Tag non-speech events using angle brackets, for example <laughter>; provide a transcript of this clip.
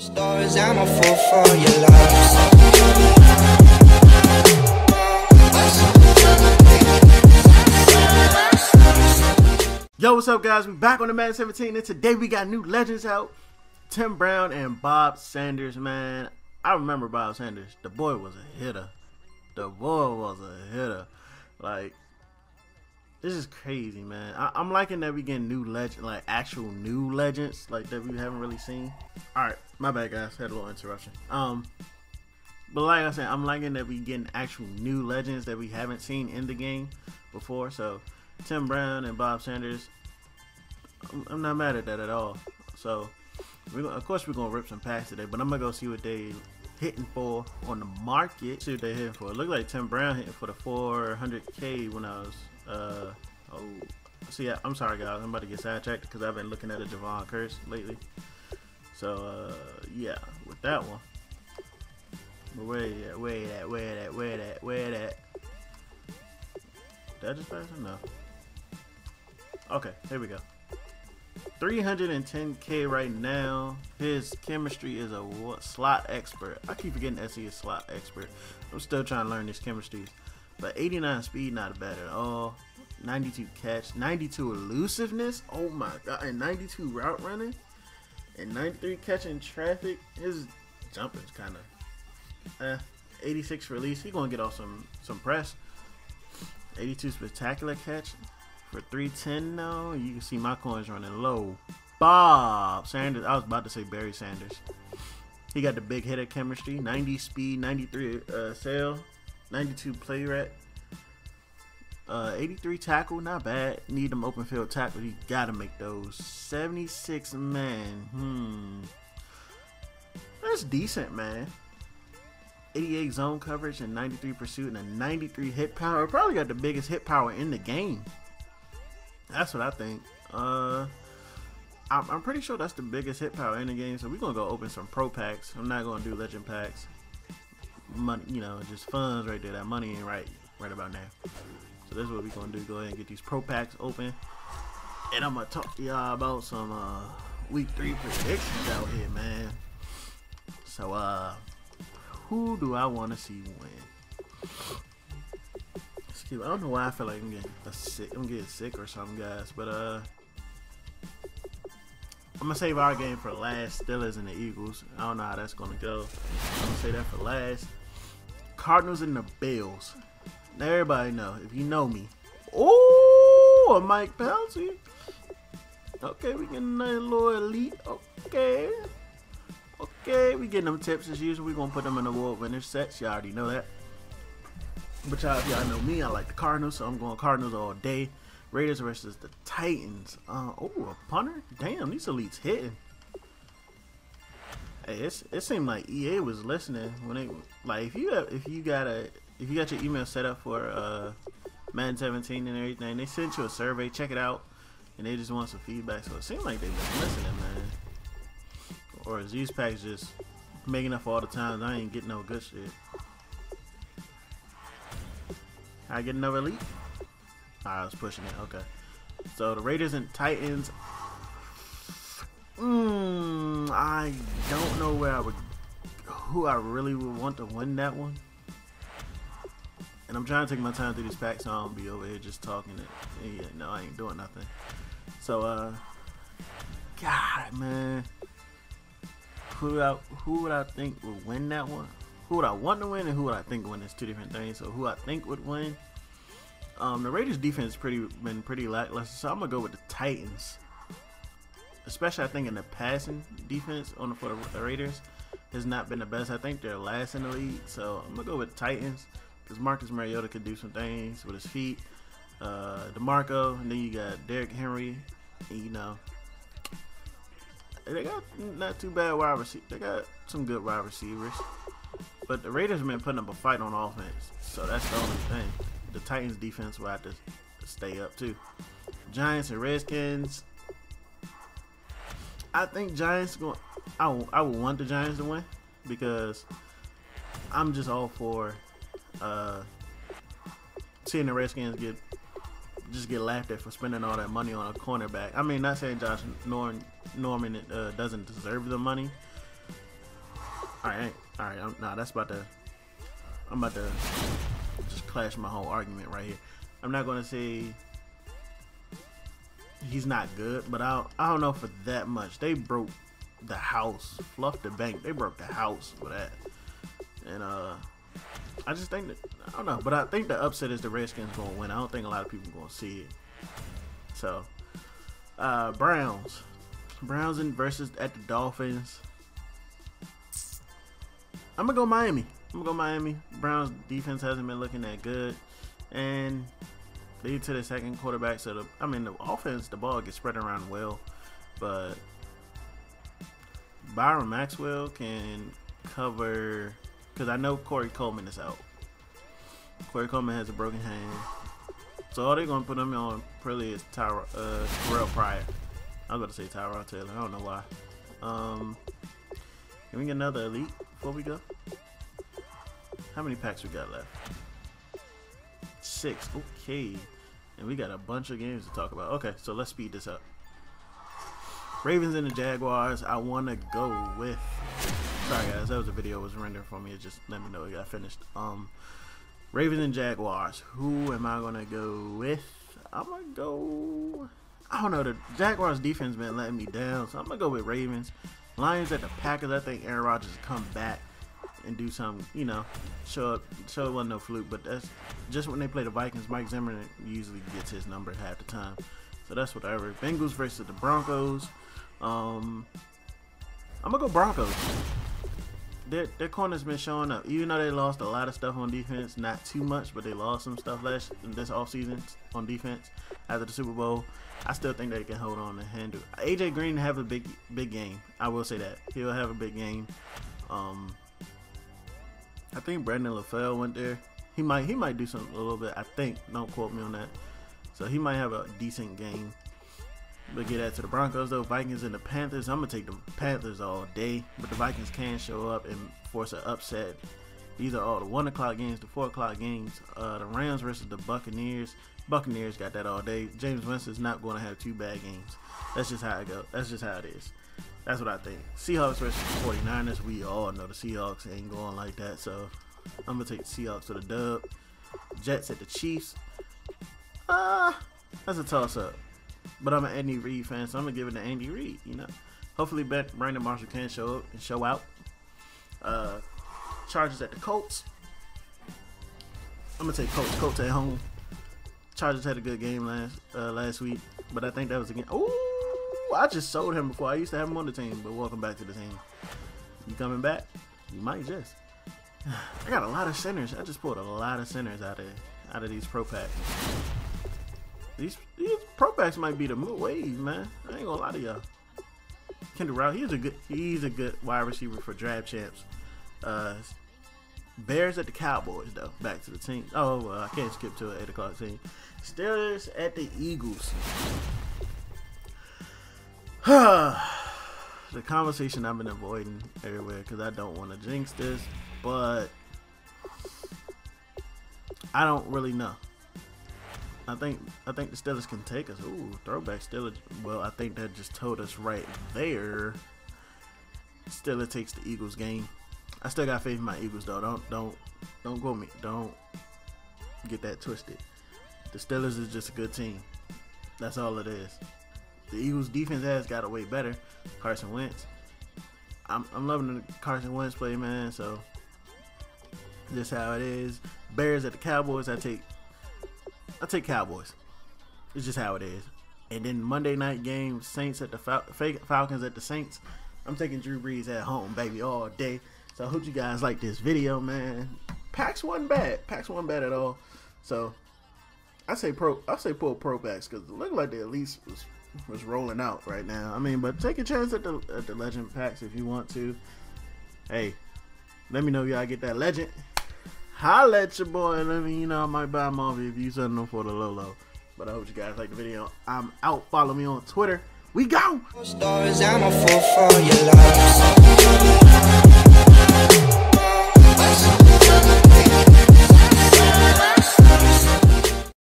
Stars, I'm a fool for your love. Yo, what's up, guys? We're back on the Madden 17, and today we got new legends out. Tim Brown and Bob Sanders, man. I remember Bob Sanders. The boy was a hitter. The boy was a hitter. Like, this is crazy, man. I- I'm liking that we getting new legend, like actual new legends, like that we haven't really seen. All right, my bad, guys. Had a little interruption. Um, but like I said, I'm liking that we getting actual new legends that we haven't seen in the game before. So, Tim Brown and Bob Sanders, I'm, not mad at that at all. So, we of course we're gonna rip some packs today, but I'm gonna go see what they hitting for on the market. See what they hitting for. It looked like Tim Brown hitting for the 400k when I was. Uh, oh, see, I'm sorry guys, I'm about to get sidetracked because I've been looking at a Jevon Kearse lately. So uh, yeah, with that one. But where that? Where that? Where that? Where that? Where that? I just? No. Okay, here we go. 310k right now. His chemistry is a slot expert. I keep forgetting SE is slot expert. I'm still trying to learn these chemistries. But 89 speed, not bad at all. 92 catch, 92 elusiveness. Oh my god, and 92 route running, and 93 catching traffic. His jumping's kind of eh. 86 release. He gonna get off some some press. 82 spectacular catch for 310 now. You can see my coins running low. Bob Sanders. I was about to say Barry Sanders. He got the big hitter chemistry. 90 speed, 93 uh, sail, 92 play rate. Uh, 83 tackle, not bad. Need them open field tackle. You gotta make those. 76 man. Hmm. That's decent, man. 88 zone coverage and 93 pursuit and a 93 hit power. Probably got the biggest hit power in the game. That's what I think. Uh, I'm pretty sure that's the biggest hit power in the game. So we're gonna go open some pro packs. I'm not gonna do legend packs. Money, you know, just funds right there. That money ain't right right about now. So this is what we're gonna do. Go ahead and get these pro packs open, and I'm gonna talk to y'all about some uh, week three predictions out here, man. So uh, who do I want to see win? Excuse me, I don't know why I feel like I'm getting sick. I'm getting sick or something, guys. But uh, I'm gonna save our game for last. Steelers and the Eagles. I don't know how that's gonna go. I'm gonna say that for last. Cardinals and the Bills. Everybody know if you know me. Oh, a Mike Pouncey. Okay, we getting a little elite. Okay. Okay, we getting them tips as usual. we gonna put them in the award winner sets. Y'all already know that. But y'all, y'all know me. I like the Cardinals, so I'm going Cardinals all day. Raiders versus the Titans. Uh, oh, a punter? Damn, these elites hitting. Hey, it seemed like EA was listening when they like if you have, if you got a if you got your email set up for uh Madden 17 and everything, they sent you a survey. Check it out, and they just want some feedback. So it seemed like they've been listening, man. Or is these packs just making up all the times I ain't getting no good shit? I get another elite? I was pushing it. Okay. So the Raiders and Titans. Mmm. I don't know where I would, who I really would want to win that one. And I'm trying to take my time through these packs, so I don't be over here just talking. It. Yeah, no, I ain't doing nothing. So, uh, God, man, who would I, who would I think would win that one? Who would I want to win, and who would I think would win? Is two different things. So, who I think would win. Um, the Raiders defense pretty been pretty lackluster, so I'm gonna go with the Titans. Especially, I think in the passing defense on the, for the Raiders has not been the best. I think they're last in the league, so I'm gonna go with Titans because Marcus Mariota could do some things with his feet. Uh, Demarco, and then you got Derrick Henry. And, you know, they got not too bad wide receivers. They got some good wide receivers, but the Raiders have been putting up a fight on offense, so that's the only thing the Titans defense will have to stay up too. Giants and Redskins. I think Giants going. I I would want the Giants to win because I'm just all for uh, seeing the Redskins get just get laughed at for spending all that money on a cornerback. I mean, not saying Josh Norman Norman uh, doesn't deserve the money, All right, all right. I'm, nah, that's about to. I'm about to just clash my whole argument right here. I'm not gonna say he's not good, but I I don't know for that much. They broke the house, fluffed the bank. They broke the house for that, and uh, I just think that I don't know, but I think the upset is the Redskins gonna win. I don't think a lot of people gonna see it. So, uh, Browns, Browns in versus at the Dolphins. I'm gonna go Miami. I'm gonna go Miami. Browns defense hasn't been looking that good, and lead to the second quarterback. So the, I mean, the offense, the ball gets spread around well, but Byron Maxwell can cover because I know Corey Coleman is out. Corey Coleman has a broken hand, so all they're gonna put him on probably is Tyra, uh, Terrelle Pryor. I was about to say Tyrod Taylor. I don't know why. Um, can we get another elite before we go? How many packs we got left? Six. Okay. And we got a bunch of games to talk about. Okay, so let's speed this up. Ravens and the Jaguars. I want to go with. Sorry guys, that was a video was rendered for me. Just let me know it got finished. Um, Ravens and Jaguars. Who am I gonna go with? I'm gonna go. I don't know. The Jaguars defense been letting me down, so I'm gonna go with Ravens. Lions at the Packers. I think Aaron Rodgers come back and do some, you know, show up. Show it wasn't no fluke, but that's just when they play the Vikings. Mike Zimmerman usually gets his number half the time, so that's whatever. Bengals versus the Broncos. Um, I'm gonna go Broncos. Their, their corner's been showing up, even though they lost a lot of stuff on defense. Not too much, but they lost some stuff last this offseason on defense after the Super Bowl. I still think they can hold on and handle. AJ Green have a big big game. I will say that he'll have a big game. Um, I think Brandon LaFell went there. He might he might do something a little bit. I think. Don't quote me on that. So he might have a decent game. But get that to the Broncos though. Vikings and the Panthers. I'm gonna take the Panthers all day. But the Vikings can show up and force an upset. These are all the one o'clock games, the four o'clock games. Uh, the Rams versus the Buccaneers. Buccaneers got that all day. Jameis Winston's not going to have two bad games. That's just how it goes. That's just how it is. That's what I think. Seahawks versus 49ers. We all know the Seahawks ain't going like that. So I'm gonna take the Seahawks to the dub. Jets at the Chiefs. Ah, uh, that's a toss up. But I'm an Andy Reid fan, so I'm gonna give it to Andy Reid. You know, hopefully Brandon Marshall can show up and show out. Uh, Chargers at the Colts. I'm gonna take Colts. Colts at home. Chargers had a good game last uh, last week, but I think that was again. Oh, I just sold him before. I used to have him on the team, but welcome back to the team. You coming back? You might just. <sighs> I got a lot of centers. I just pulled a lot of centers out of out of these pro packs. These these pro packs might be the move. wave, man. I ain't gonna lie to y'all. Kendall Route, he's a good he's a good wide receiver for draft champs. Uh, Bears at the Cowboys though. Back to the team. Oh, I can't skip to an eight o'clock team. Steelers at the Eagles. <sighs> the conversation I've been avoiding everywhere because I don't want to jinx this, but I don't really know. I think I think the Steelers can take us. Ooh, throwback Steelers. Well, I think that just told us right there. Steelers takes the Eagles game. I still got faith in my Eagles though. Don't don't don't go me. Don't get that twisted. The Steelers is just a good team. That's all it is. The Eagles defense has got a way better. Carson Wentz. I'm, I'm loving the Carson Wentz play, man. So just how it is. Bears at the Cowboys. I take I take Cowboys. It's just how it is. And then Monday night game, Saints at the Fal- Falcons at the Saints. I'm taking Drew Brees at home, baby, all day. So I hope you guys like this video, man. Packs wasn't bad. Packs wasn't bad at all. So I say pro. I say pull pro packs because it looked like the Elite was was rolling out right now. I mean, but take a chance at the at the legend packs if you want to. Hey, let me know y'all get that legend. Holla at your boy. Let me you know I might buy a movie if you them for the Lolo. But I hope you guys like the video. I'm out. Follow me on Twitter. We go.